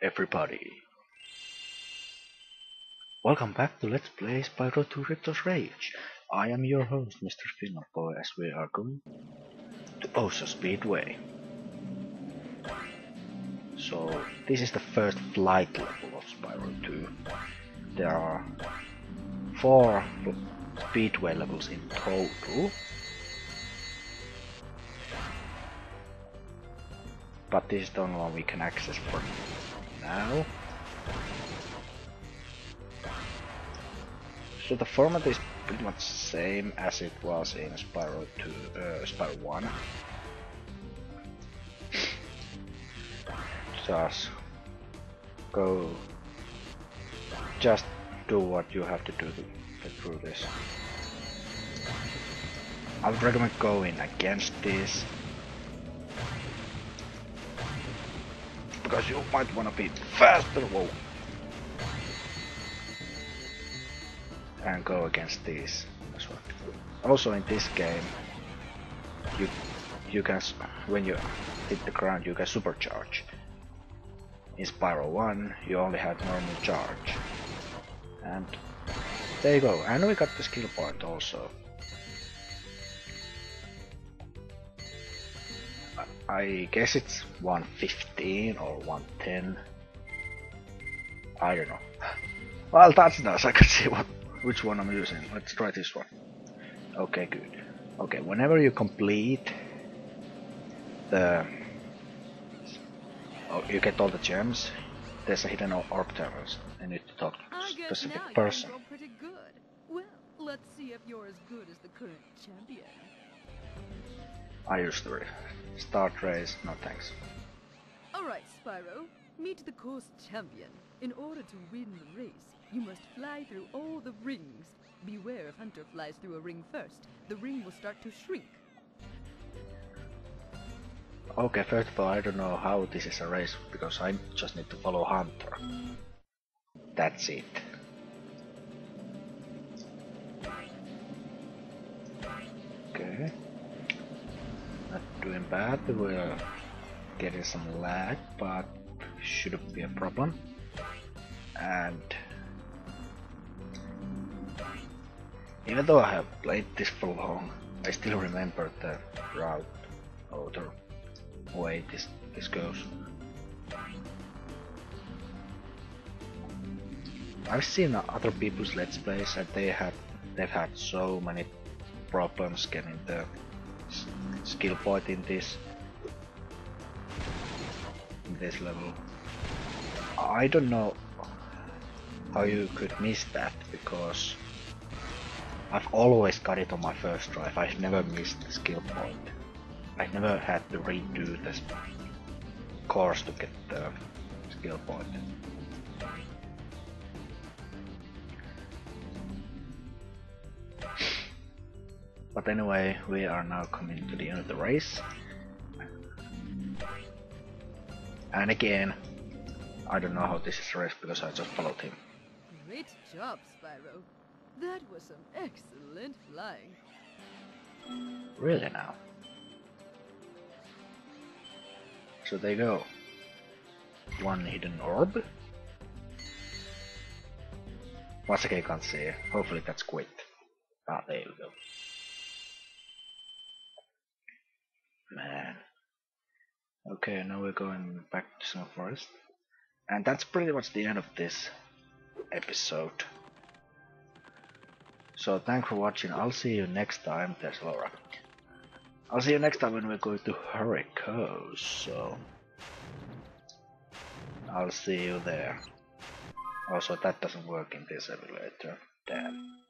everybody! Welcome back to Let's Play Spyro 2 Ripto's Rage. I am your host, Mr. Boy, as we are going to Ocean Speedway. So, this is the first flight level of Spyro 2. There are four speedway levels in total. But this is the only one we can access for now. So the format is pretty much the same as it was in Spyro 2, uh, Spyro 1. Just go, just do what you have to do to get through this. I would recommend going against this because you might want to be faster. Whoa. And go against these. Also in this game, you you can when you hit the ground you can supercharge. In Spyro 1 you only had normal charge. And there you go. And we got the skill point also. I guess it's 115 or 110. I don't know. Well, that's nice. I can see what which one I'm using. Let's try this one. Okay, good. Okay, whenever you complete the oh, you get all the gems. There's a hidden orb terminals. I need to talk to a ah, specific person. Well, let's see if you're as good as the current champion. I used to start race. No thanks. Alright, Spyro. Meet the course champion. In order to win the race, you must fly through all the rings. Beware if Hunter flies through a ring first. The ring will start to shrink. Okay, first of all, I don't know how this is a race, because I just need to follow Hunter. That's it. Doing bad, we're getting some lag, but shouldn't be a problem. And even though I have played this for long, I still remember the route or the way this this goes. I've seen other people's let's plays and they had they've had so many problems getting the skill point in this in this level. I don't know how you could miss that because I've always got it on my first drive. I've never missed the skill point. I've never had to redo this course to get the skill point. But anyway, we are now coming to the end of the race. And again, I don't know how this is race because I just followed him. Great job, Spyro. That was some excellent flying. Really now? So they go. One hidden orb. Once again, can't see. Hopefully that's quit. Ah, there we go. Okay, now we're going back to Summer Forest. And that's pretty much the end of this episode. So thanks for watching. I'll see you next time. Laura. I'll see you next time when we're going to Hurricos. So I'll see you there. Also, that doesn't work in this emulator. Damn.